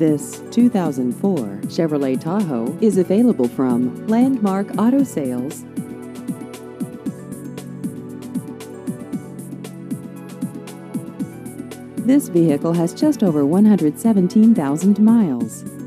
This 2004 Chevrolet Tahoe is available from Landmark Auto Sales. This vehicle has just over 117,000 miles.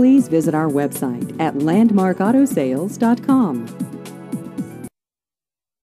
Please visit our website at landmarkautosales.com.